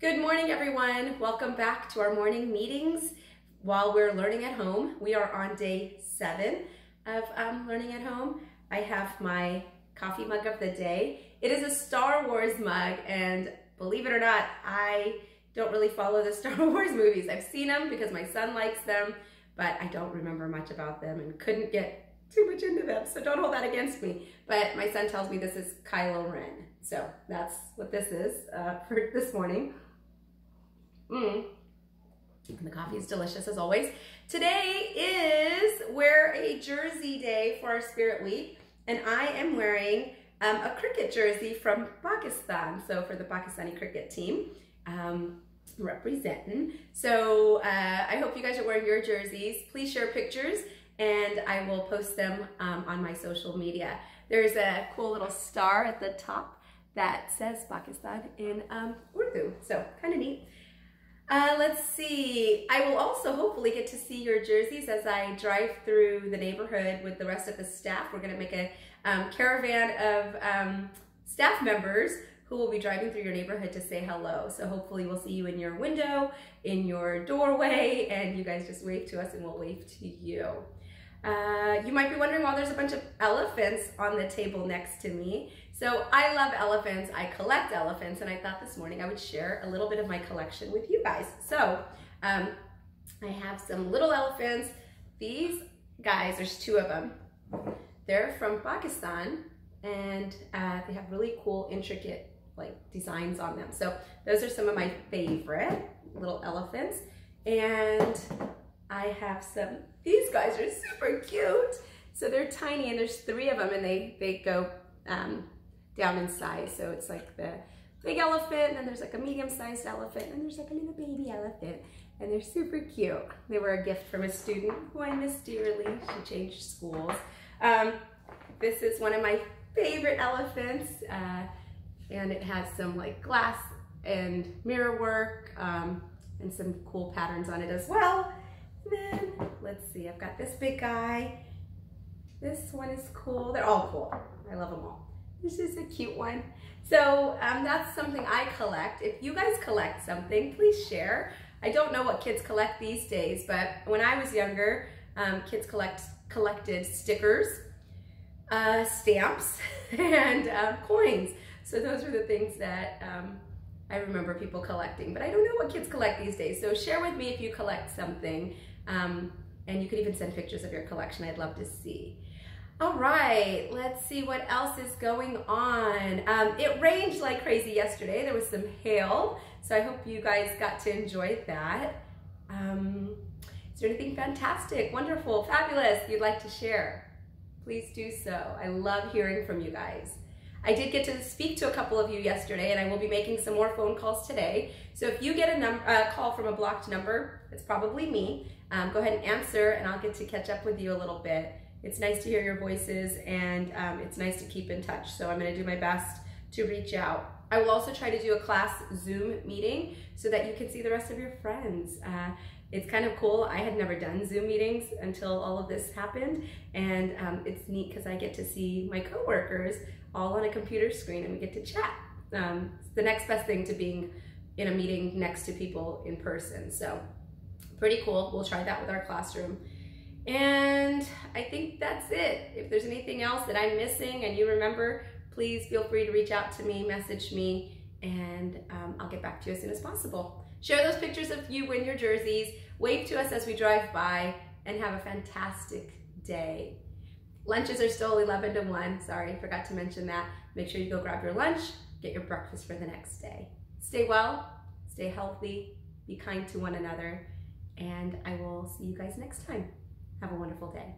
Good morning, everyone. Welcome back to our morning meetings while we're learning at home. We are on day seven of um, learning at home. I have my coffee mug of the day. It is a Star Wars mug, and believe it or not, I don't really follow the Star Wars movies. I've seen them because my son likes them, but I don't remember much about them and couldn't get too much into them, so don't hold that against me. But my son tells me this is Kylo Ren. So that's what this is uh, for this morning. And the coffee is delicious as always. Today is wear a jersey day for our Spirit Week, and I am wearing um, a cricket jersey from Pakistan. So for the Pakistani cricket team, um, representing. So uh, I hope you guys are wearing your jerseys. Please share pictures and I will post them um, on my social media. There's a cool little star at the top that says Pakistan in um, Urdu, so kind of neat. Uh, let's see. I will also hopefully get to see your jerseys as I drive through the neighborhood with the rest of the staff. We're going to make a um, caravan of um, staff members who will be driving through your neighborhood to say hello. So hopefully we'll see you in your window, in your doorway, and you guys just wave to us and we'll wave to you. Uh, you might be wondering why there's a bunch of elephants on the table next to me. So I love elephants, I collect elephants, and I thought this morning I would share a little bit of my collection with you guys. So um, I have some little elephants. These guys, there's two of them. They're from Pakistan, and uh, they have really cool, intricate like designs on them. So those are some of my favorite little elephants. And I have some, these guys are super cute. So they're tiny and there's three of them and they, they go um, down in size. So it's like the big elephant and then there's like a medium-sized elephant and there's like a little baby elephant and they're super cute. They were a gift from a student who I miss dearly. She changed schools. Um, this is one of my favorite elephants uh, and it has some like glass and mirror work um, and some cool patterns on it as well. Then, let's see, I've got this big guy. This one is cool. They're all cool. I love them all. This is a cute one. So um, that's something I collect. If you guys collect something, please share. I don't know what kids collect these days, but when I was younger, um, kids collect collected stickers, uh, stamps, and uh, coins. So those were the things that um, I remember people collecting, but I don't know what kids collect these days. So share with me if you collect something. Um, and you could even send pictures of your collection. I'd love to see. All right, let's see what else is going on. Um, it rained like crazy yesterday. There was some hail, so I hope you guys got to enjoy that. Um, is there anything fantastic, wonderful, fabulous you'd like to share? Please do so. I love hearing from you guys. I did get to speak to a couple of you yesterday and I will be making some more phone calls today. So if you get a uh, call from a blocked number, it's probably me. Um, go ahead and answer and I'll get to catch up with you a little bit. It's nice to hear your voices and um, it's nice to keep in touch. So I'm gonna do my best to reach out. I will also try to do a class Zoom meeting so that you can see the rest of your friends. Uh, it's kind of cool. I had never done Zoom meetings until all of this happened. And um, it's neat because I get to see my coworkers all on a computer screen and we get to chat. Um, it's the next best thing to being in a meeting next to people in person. So pretty cool. We'll try that with our classroom. And I think that's it. If there's anything else that I'm missing and you remember, please feel free to reach out to me, message me, and um, I'll get back to you as soon as possible. Share those pictures of you in your jerseys, wave to us as we drive by, and have a fantastic day. Lunches are still 11 to 1. Sorry, forgot to mention that. Make sure you go grab your lunch, get your breakfast for the next day. Stay well, stay healthy, be kind to one another, and I will see you guys next time. Have a wonderful day.